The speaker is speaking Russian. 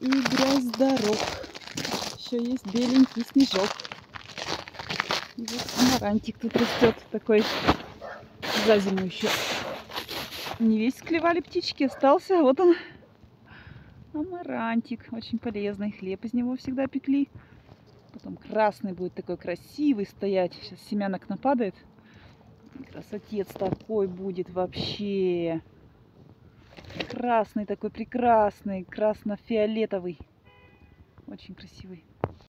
и грязь дорог. Еще есть беленький снежок. Вот амарантик тут растет такой за зиму еще. Не весь склевали птички, остался. Вот он, амарантик. Очень полезный. Хлеб из него всегда пекли. Потом красный будет такой красивый стоять. Сейчас семянок нападает. Красотец такой будет вообще. Красный такой прекрасный, красно-фиолетовый. Очень красивый.